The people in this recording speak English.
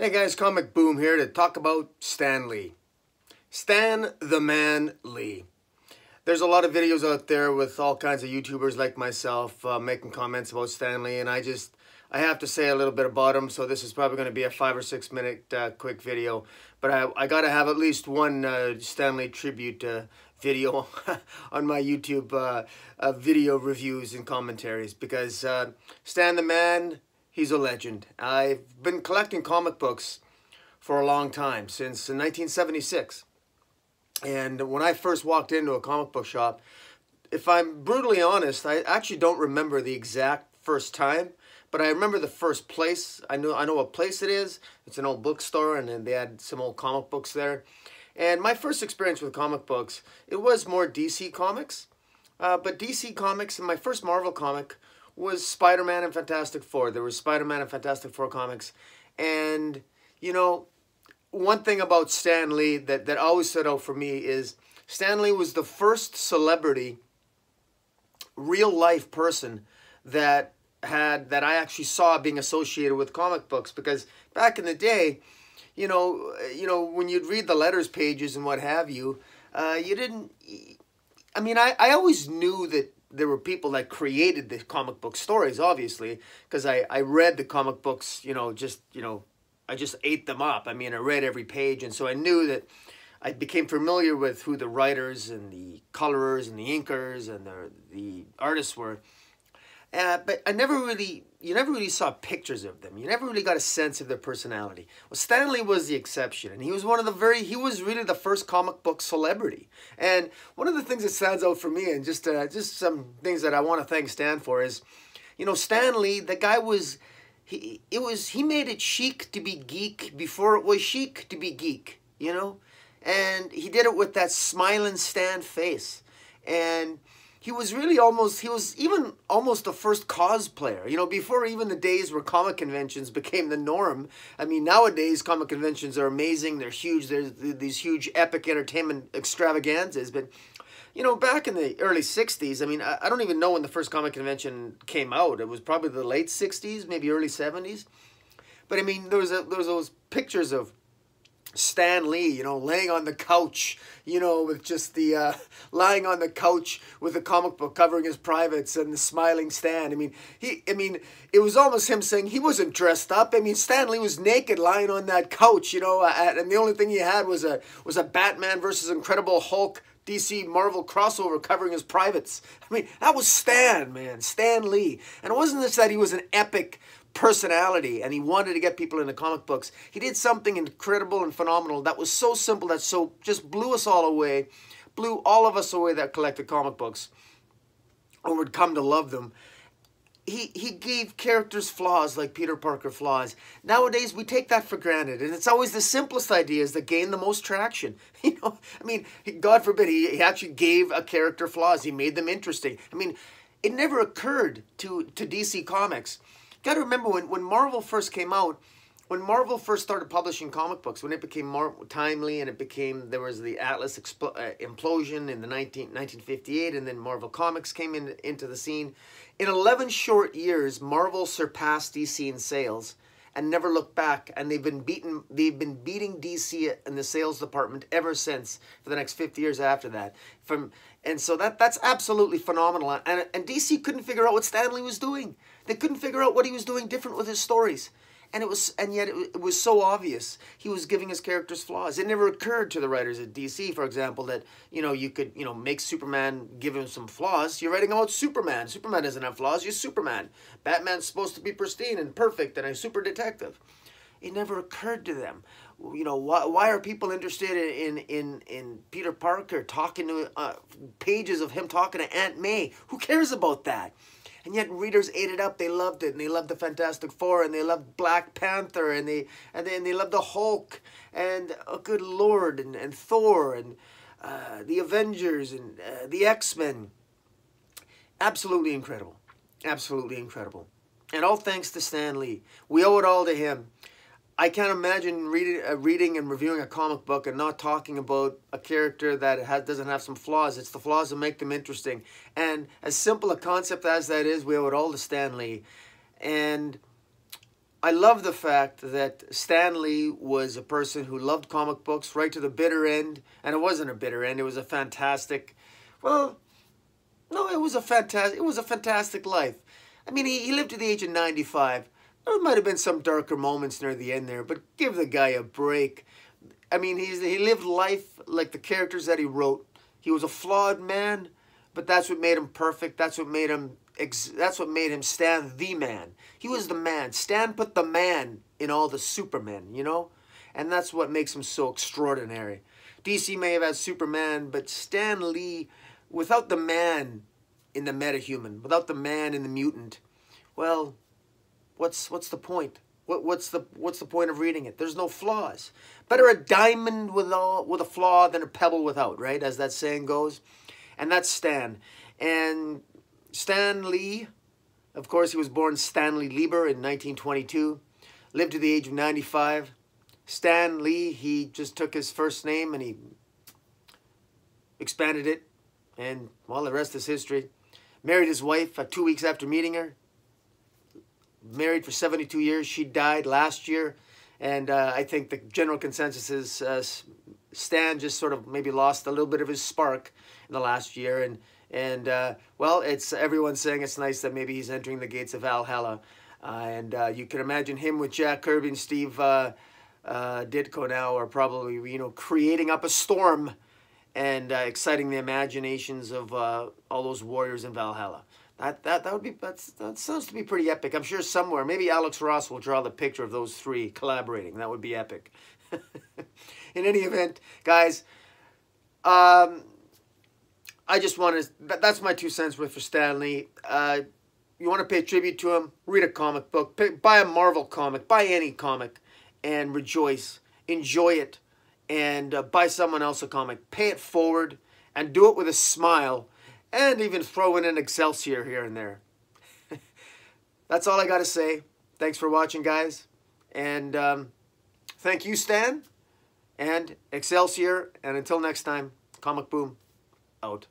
Hey guys, Comic Boom here to talk about Stan Lee. Stan the Man Lee. There's a lot of videos out there with all kinds of YouTubers like myself uh, making comments about Stan Lee, and I just, I have to say a little bit about him, so this is probably going to be a five or six minute uh, quick video. But I, I got to have at least one uh, Stan Lee tribute uh, video on my YouTube uh, uh, video reviews and commentaries because Stan the Man he's a legend. I've been collecting comic books for a long time, since 1976. And when I first walked into a comic book shop, if I'm brutally honest, I actually don't remember the exact first time, but I remember the first place. I know I know what place it is. It's an old bookstore, and then they had some old comic books there. And my first experience with comic books, it was more DC comics. Uh, but DC comics, and my first Marvel comic was Spider-Man and Fantastic Four. There was Spider-Man and Fantastic Four comics. And, you know, one thing about Stan Lee that, that always stood out for me is Stan Lee was the first celebrity, real life person that had that I actually saw being associated with comic books because back in the day, you know, you know when you'd read the letters pages and what have you, uh, you didn't. I mean, I, I always knew that there were people that created the comic book stories, obviously, because I, I read the comic books, you know, just, you know, I just ate them up. I mean, I read every page, and so I knew that I became familiar with who the writers and the colorers and the inkers and the, the artists were. Uh, but I never really, you never really saw pictures of them. You never really got a sense of their personality. Well, Stan Lee was the exception, and he was one of the very, he was really the first comic book celebrity. And one of the things that stands out for me, and just uh, just some things that I want to thank Stan for is, you know, Stan Lee, the guy was, he it was he made it chic to be geek before it was chic to be geek. You know, and he did it with that smiling Stan face, and he was really almost he was even almost the first cosplayer. You know before even the days where comic conventions became the norm i mean nowadays comic conventions are amazing. They're huge. There's these huge epic entertainment extravaganzas. But you know back in the early 60s i mean i don't even know when the first comic convention came out. It was probably the late 60s maybe early 70s but i mean there was a, there was those pictures of Stan Lee, you know, laying on the couch, you know, with just the uh, lying on the couch with a comic book covering his privates and the smiling Stan. I mean, he, I mean, it was almost him saying he wasn't dressed up. I mean, Stan Lee was naked lying on that couch, you know, at, and the only thing he had was a was a Batman versus Incredible Hulk DC Marvel crossover covering his privates. I mean, that was Stan, man, Stan Lee, and it wasn't just that he was an epic personality and he wanted to get people into comic books. He did something incredible and phenomenal that was so simple that so just blew us all away, blew all of us away that collected comic books or would come to love them. He, he gave characters flaws like Peter Parker flaws. Nowadays, we take that for granted, and it's always the simplest ideas that gain the most traction. You know, I mean, God forbid, he, he actually gave a character flaws. He made them interesting. I mean, it never occurred to, to DC Comics got to remember when, when Marvel first came out, when Marvel first started publishing comic books, when it became more timely and it became, there was the Atlas expl- uh, implosion in the 19, 1958 and then Marvel Comics came in, into the scene. In 11 short years, Marvel surpassed DC in sales and never looked back. And they've been beaten they've been beating DC in the sales department ever since for the next 50 years after that. From and so that that's absolutely phenomenal. And and DC couldn't figure out what Stan Lee was doing. They couldn't figure out what he was doing different with his stories. And it was, and yet it, it was so obvious. He was giving his characters flaws. It never occurred to the writers at DC, for example, that you know you could you know make Superman give him some flaws. You're writing about Superman. Superman doesn't have flaws. You're Superman. Batman's supposed to be pristine and perfect and a super detective. It never occurred to them. You know why? Why are people interested in in in Peter Parker talking to uh, pages of him talking to Aunt May? Who cares about that? And yet readers ate it up. They loved it, and they loved the Fantastic Four, and they loved Black Panther, and they and they, and they loved the Hulk, and oh, good Lord, and, and Thor, and uh, the Avengers, and uh, the X Men. Absolutely incredible, absolutely incredible, and all thanks to Stan Lee. We owe it all to him. I can't imagine reading, uh, reading and reviewing a comic book and not talking about a character that has, doesn't have some flaws. It's the flaws that make them interesting. And as simple a concept as that is, we owe it all to Stan Lee. And I love the fact that Stan Lee was a person who loved comic books right to the bitter end. And it wasn't a bitter end. It was a fantastic, well, no, it was a fantastic, it was a fantastic life. I mean, he, he lived to the age of 95. There might have been some darker moments near the end there, but give the guy a break. I mean, he's, he lived life like the characters that he wrote. He was a flawed man, but that's what made him perfect. That's what made him that's what made him Stan the man. He was the man. Stan put the man in all the Supermen, you know? And that's what makes him so extraordinary. DC may have had Superman, but Stan Lee, without the man in the metahuman, without the man in the mutant, well, what's what's the point? What, what's the what's the point of reading it? There's no flaws. Better a diamond with all with a flaw than a pebble without, right? As that saying goes. And that's Stan. And Stan Lee, of course, he was born Stanley Lieber in 1922, lived to the age of 95. Stan Lee, he just took his first name and he expanded it. And, well, the rest is history. Married his wife uh, two weeks after meeting her. Married for 72 years. She died last year. And uh, I think the general consensus is uh, Stan just sort of maybe lost a little bit of his spark in the last year. And and uh, well, it's everyone's saying it's nice that maybe he's entering the gates of Valhalla. Uh, and uh, you can imagine him with Jack Kirby and Steve uh, Ditko now are probably, you know, creating up a storm and exciting the imaginations of all those warriors in Valhalla. That, that, that would be, that's, that sounds to be pretty epic. I'm sure somewhere, maybe Alex Ross will draw the picture of those three collaborating. That would be epic. in any event, guys, um, I just want to, that, that's my two cents worth for Stan Lee. Uh, you want to pay tribute to him, read a comic book, pay, buy a Marvel comic, buy any comic, and rejoice. Enjoy it, and uh, buy someone else a comic. Pay it forward, and do it with a smile, and even throw in an Excelsior here and there. that's all I got to say. Thanks for watching, guys. And um, thank you, Stan, and Excelsior. And until next time, Comic Boom out.